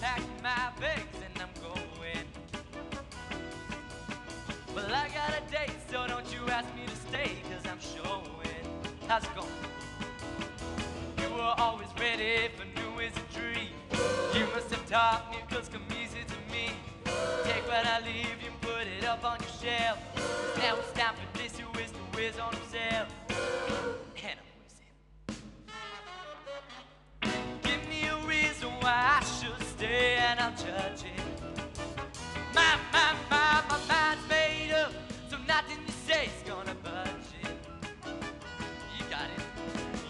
packed my bags and I'm going. Well, I got a date, so don't you ask me to stay, cause I'm showing. How's it going? You were always ready for new is a dream. You must have taught me, cause come easy to me. Take what I leave, you put it up on your shelf. It. My, my, my, my mind's made up, so nothing you say's gonna budge it. You got it.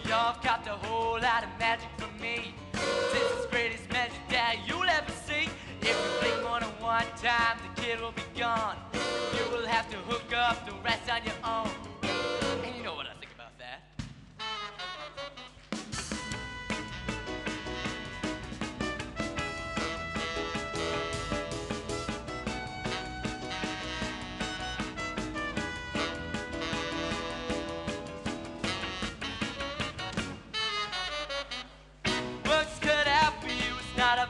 You've got a whole lot of magic for me. This is the greatest magic that you'll ever see. If you blink more than one time, the kid will be gone. You will have to hook up the rest on your own.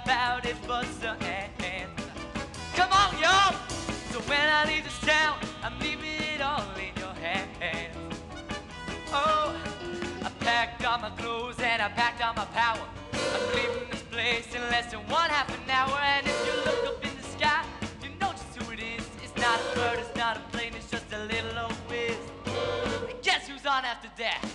about it, but the. Come on, y'all. So when I leave this town, I'm leaving it all in your hands. Oh, I packed all my clothes and I packed all my power. I'm leaving this place in less than one half an hour, and if you look up in the sky, you know just who it is. It's not a bird, it's not a plane, it's just a little old Wiz. Guess who's on after that?